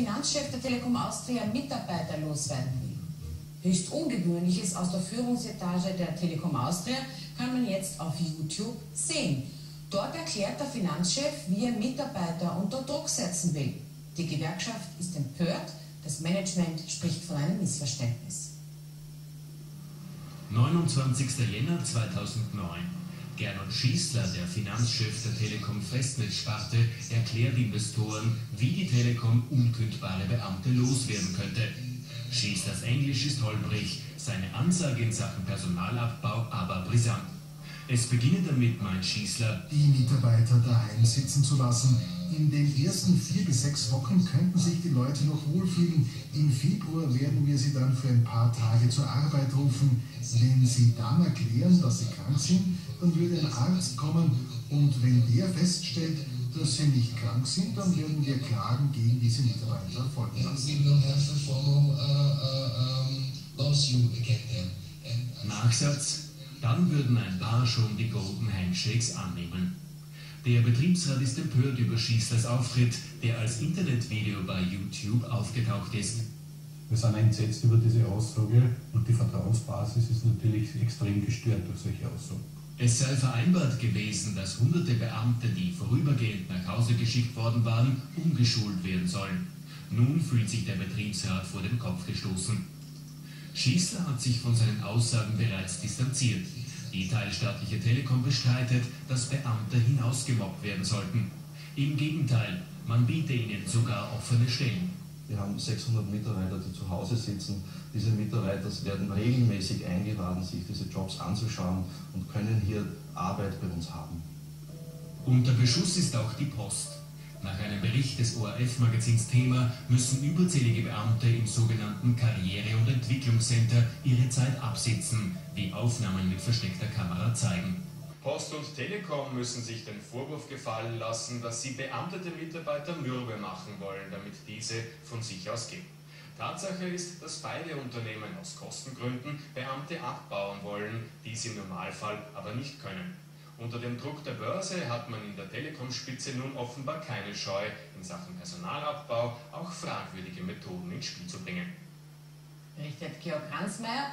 Finanzchef der Telekom Austria Mitarbeiter loswerden will. Höchst Ungewöhnliches aus der Führungsetage der Telekom Austria kann man jetzt auf YouTube sehen. Dort erklärt der Finanzchef, wie er Mitarbeiter unter Druck setzen will. Die Gewerkschaft ist empört, das Management spricht von einem Missverständnis. 29. Jänner 2009. Gernot Schießler, der Finanzchef der Telekom Festnetzsparte, erklärt Investoren, wie die Telekom unkündbare Beamte loswerden könnte. Schießlers Englisch ist holprig, seine Ansage in Sachen Personalabbau aber brisant. Es beginne damit, meint Schießler, die Mitarbeiter daheim sitzen zu lassen. In den ersten vier bis sechs Wochen könnten sich die Leute noch wohlfühlen. Im Februar werden wir sie dann für ein paar Tage zur Arbeit rufen. Wenn sie dann erklären, dass sie krank sind, dann würde ein Arzt kommen und wenn der feststellt, dass sie nicht krank sind, dann werden wir Klagen gegen diese Mitarbeiter folgen lassen. Nachsatz dann würden ein paar schon die Golden Handshakes annehmen. Der Betriebsrat ist empört über Schießlers Auftritt, der als Internetvideo bei YouTube aufgetaucht ist. Wir sind entsetzt über diese Aussage und die Vertrauensbasis ist natürlich extrem gestört durch solche Aussagen. Es sei vereinbart gewesen, dass hunderte Beamte, die vorübergehend nach Hause geschickt worden waren, umgeschult werden sollen. Nun fühlt sich der Betriebsrat vor den Kopf gestoßen. Schießler hat sich von seinen Aussagen bereits distanziert. Die teilstaatliche Telekom bestreitet, dass Beamte hinausgemobbt werden sollten. Im Gegenteil, man biete ihnen sogar offene Stellen. Wir haben 600 Mitarbeiter, die zu Hause sitzen. Diese Mitarbeiter werden regelmäßig eingeladen, sich diese Jobs anzuschauen und können hier Arbeit bei uns haben. Unter Beschuss ist auch die Post. Nach einem Bericht des ORF-Magazins Thema müssen überzählige Beamte im sogenannten Karriere- und Entwicklungscenter ihre Zeit absitzen, wie Aufnahmen mit versteckter Kamera zeigen. Post und Telekom müssen sich den Vorwurf gefallen lassen, dass sie beamtete Mitarbeiter mürbe machen wollen, damit diese von sich aus gehen. Tatsache ist, dass beide Unternehmen aus Kostengründen Beamte abbauen wollen, die sie im Normalfall aber nicht können. Unter dem Druck der Börse hat man in der Telekom-Spitze nun offenbar keine Scheu, in Sachen Personalabbau auch fragwürdige Methoden ins Spiel zu bringen. Berichtet Georg Hansmeier.